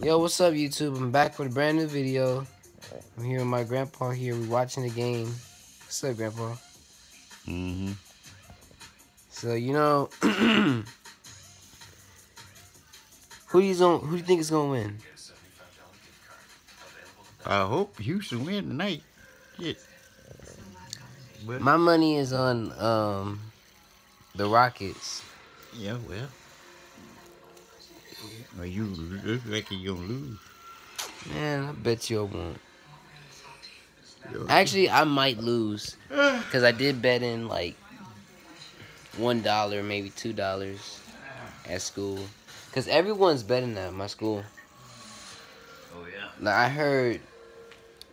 Yo, what's up, YouTube? I'm back with a brand new video. I'm here with my grandpa here. We're watching the game. What's up, grandpa? Mm-hmm. So, you know, who you going who do you think is gonna win? I hope Houston win tonight. Shit. But, My money is on um the Rockets. yeah, well. Well, you look like you're gonna lose. Man, I bet you I won't. Actually, I might lose because I did bet in like one dollar, maybe two dollars at school. Cause everyone's betting at my school. Oh yeah. Like I heard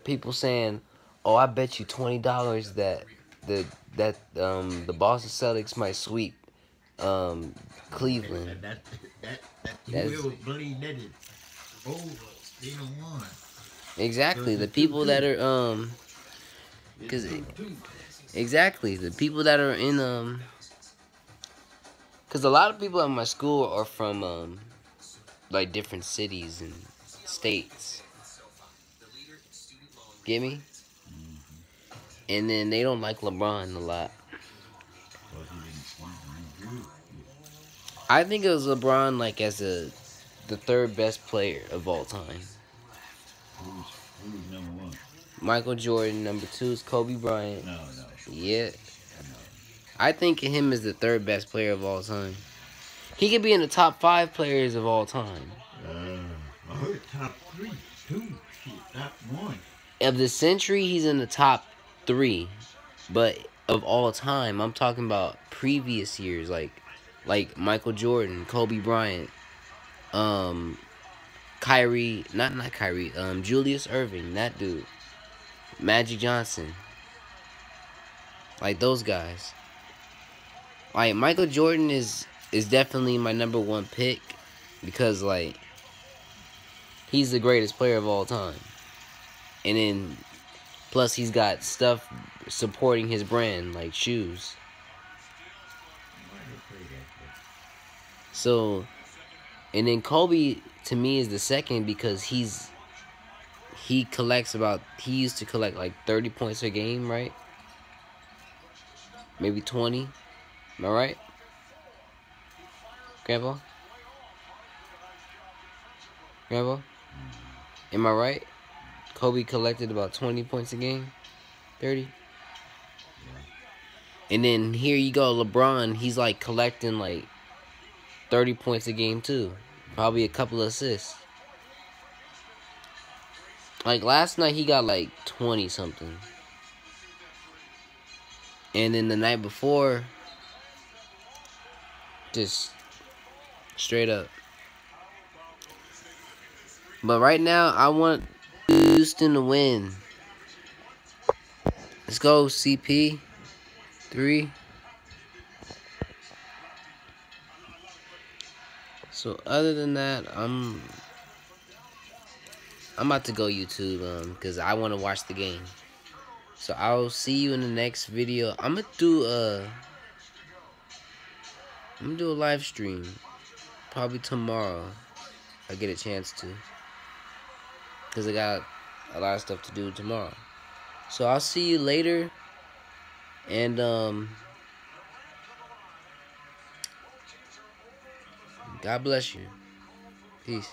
people saying, "Oh, I bet you twenty dollars that the that um the Boston Celtics might sweep um Cleveland." That, that, that, That's- you will believe that is over. They don't want. Exactly, the people that are um, cause exactly the people that are in um, cause a lot of people at my school are from um, like different cities and states. Get me? And then they don't like LeBron a lot. I think it was LeBron like as a the third best player of all time. Who's, who's number one? Michael Jordan, number two is Kobe Bryant. No, no. Yeah. I think him is the third best player of all time. He could be in the top five players of all time. Uh, I heard top three, two, top one. Of the century, he's in the top three. But of all time, I'm talking about previous years, like like Michael Jordan, Kobe Bryant, um Kyrie not not Kyrie, um Julius Erving, that dude. Magic Johnson. Like those guys. Like Michael Jordan is is definitely my number one pick because like he's the greatest player of all time. And then plus he's got stuff supporting his brand like shoes. So and then Kobe to me is the second because he's he collects about he used to collect like 30 points a game, right? Maybe 20. Am I right? Grandpa? Grandpa? Am I right? Kobe collected about 20 points a game? 30? And then here you go, LeBron, he's like collecting like 30 points a game too. Probably a couple assists. Like last night he got like 20 something. And then the night before just straight up. But right now I want Houston to win. Let's go CP3 So other than that, I'm I'm about to go YouTube um because I want to watch the game. So I'll see you in the next video. I'm gonna do a I'm gonna do a live stream probably tomorrow. I get a chance to because I got a lot of stuff to do tomorrow. So I'll see you later, and um. God bless you. Peace.